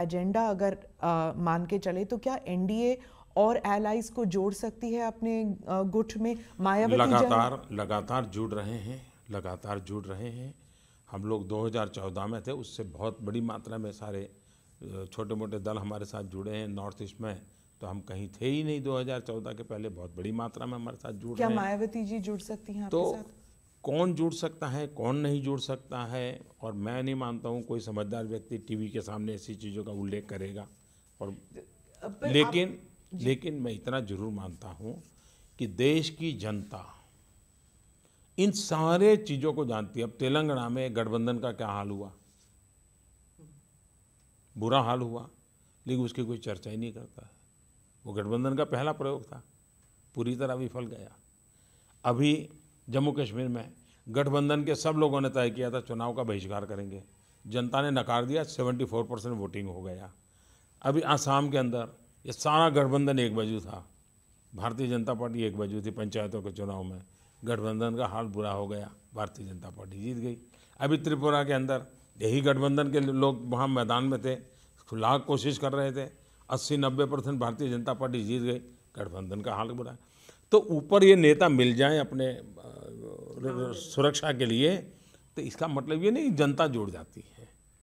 Agenda अगर आ, मान के चले तो क्या एनडीए और एलाइज को जोड़ सकती है अपने गुट में? मायावती लगातार लगातार जुड़ रहे हैं लगातार जुड़ रहे हैं। हम लोग 2014 में थे उससे बहुत बड़ी मात्रा में सारे छोटे मोटे दल हमारे साथ जुड़े हैं नॉर्थ ईस्ट में। तो हम कहीं थे ही नहीं 2014 के पहले बहुत बड़ी मात्रा में हमारे साथ जुड़ क्या मायावती जी जुड़ सकती हैं आपके तो साथ? कौन जुड़ सकता है कौन नहीं जुड़ सकता है और मैं नहीं मानता हूँ कोई समझदार व्यक्ति टीवी के सामने ऐसी चीज़ों का उल्लेख करेगा। और लेकिन लेकिन मैं इतना ज़रूर मानता हूँ कि देश की जनता इन सारे चीज़ों को जानती है। अब तेलंगाना में गठबंधन का क्या हाल हुआ? बुरा हाल हुआ लेकिन उसकी कोई चर्चा ही नहीं करता। है वो गठबंधन का पहला प्रयोग था पूरी तरह विफल गया। अभी जम्मू कश्मीर में। गठबंधन के सब लोगों ने तय किया था, चुनाव का बहिष्कार करेंगे। जनता ने नकार दिया 74 परसेंट वोटिंग हो गया। अभी आसाम के अंदर ये सारा गठबंधन एक बाजू था। भारतीय जनता पार्टी एक बाजू थी पंचायतों के चुनाव में। गठबंधन का हाल बुरा हो गया, भारतीय जनता पार्टी जीत गई। अभी त्रिपुरा के अंदर यही गठबंधन के लोग वहाँ मैदान में थे लाख कोशिश कर रहे थे। अस्सी नब्बे परसेंट भारतीय जनता पार्टी जीत गई, गठबंधन का हाल बुरा। तो ऊपर ये नेता मिल जाएँ अपने सुरक्षा के लिए तो इसका मतलब ये नहीं जनता जुड़ जाती है।